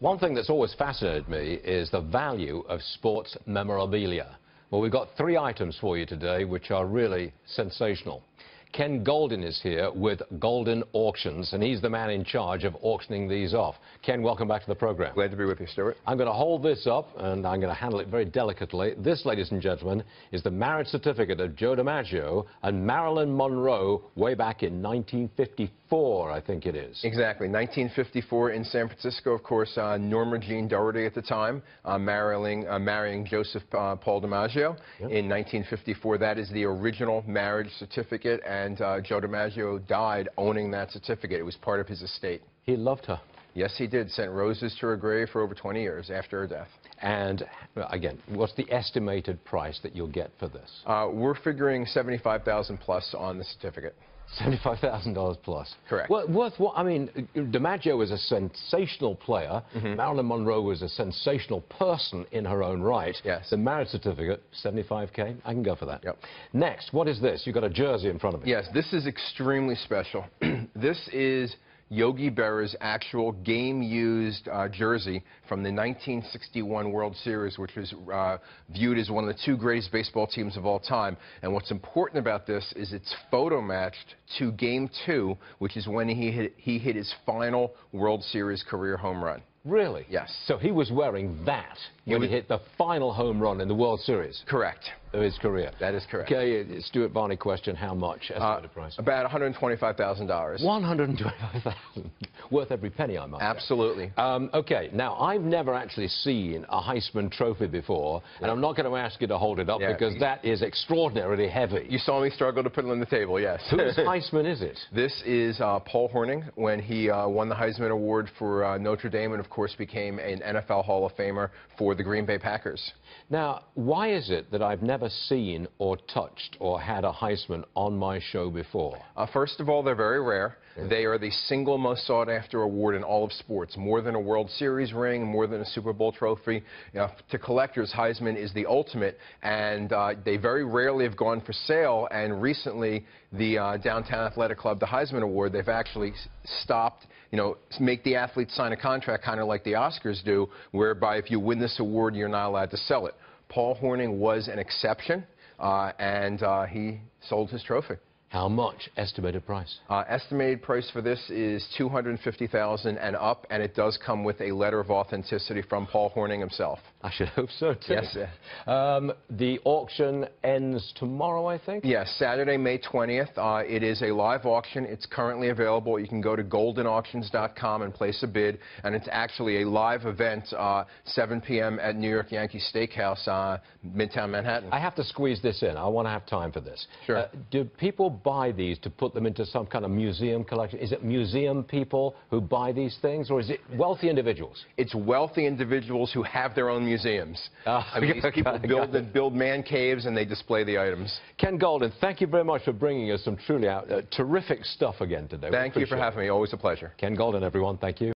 One thing that's always fascinated me is the value of sports memorabilia. Well, we've got three items for you today which are really sensational. Ken Goldin is here with Goldin Auctions, and he's the man in charge of auctioning these off. Ken, welcome back to the program. Glad to be with you, Stuart. I'm going to hold this up, and I'm going to handle it very delicately. This, ladies and gentlemen, is the marriage certificate of Joe DiMaggio and Marilyn Monroe way back in 1954, I think it is. Exactly. 1954 in San Francisco, of course, uh, Norma Jean Dougherty at the time, uh, marrying, uh, marrying Joseph uh, Paul DiMaggio yep. in 1954. That is the original marriage certificate. And and uh, Joe DiMaggio died owning that certificate. It was part of his estate. He loved her. Yes, he did. Sent roses to her grave for over 20 years after her death. And again, what's the estimated price that you'll get for this? Uh, we're figuring 75,000 plus on the certificate. $75,000 plus. Correct. Well, worth what? I mean, DiMaggio was a sensational player. Mm -hmm. Marilyn Monroe was a sensational person in her own right. Yes. The marriage certificate, 75K. I can go for that. Yep. Next, what is this? You've got a jersey in front of me. Yes, this is extremely special. this is Yogi Berra's actual game-used uh, jersey from the 1961 World Series, which was uh, viewed as one of the two greatest baseball teams of all time. And what's important about this is it's photo matched to Game 2, which is when he hit, he hit his final World Series career home run. Really? Yes. So he was wearing that when he hit the final home run in the World Series? Correct. Of his career? That is correct. Okay, Stuart Varney question, how much estimated uh, price? About $125,000. 125,000. Worth every penny, I might Absolutely. Um, okay, now, I've never actually seen a Heisman Trophy before, yeah. and I'm not going to ask you to hold it up yeah. because that is extraordinarily heavy. You saw me struggle to put it on the table, yes. Whose Heisman is it? This is uh, Paul Hornung when he uh, won the Heisman Award for uh, Notre Dame and, of course, became an NFL Hall of Famer for the Green Bay Packers. Now, why is it that I've never seen or touched or had a Heisman on my show before? Uh, first of all, they're very rare. Yeah. They are the single most sought after award in all of sports. More than a World Series ring, more than a Super Bowl trophy. You know, to collectors, Heisman is the ultimate, and uh, they very rarely have gone for sale. And recently, the uh, Downtown Athletic Club, the Heisman Award, they've actually stopped, you know, make the athletes sign a contract kind of like the Oscars do, whereby if you win this award, you're not allowed to sell it. Paul Hornung was an exception, uh, and uh, he sold his trophy. How much estimated price? Uh, estimated price for this is 250000 and up, and it does come with a letter of authenticity from Paul Hornung himself. I should hope so, too. Yes. Um, the auction ends tomorrow, I think? Yes, Saturday, May 20th. Uh, it is a live auction. It's currently available. You can go to goldinauctions.com and place a bid, and it's actually a live event, uh, 7 p.m. at New York Yankee Steakhouse, uh, Midtown Manhattan. I have to squeeze this in. I want to have time for this. Sure. Uh, do people buy these to put them into some kind of museum collection? Is it museum people who buy these things, or is it wealthy individuals? It's wealthy individuals who have their own museums. Uh, I mean, these people build, build man caves and they display the items. Ken Goldin, thank you very much for bringing us some truly out, uh, terrific stuff again today. Thank you for having me. Always a pleasure. Ken Goldin, everyone. Thank you.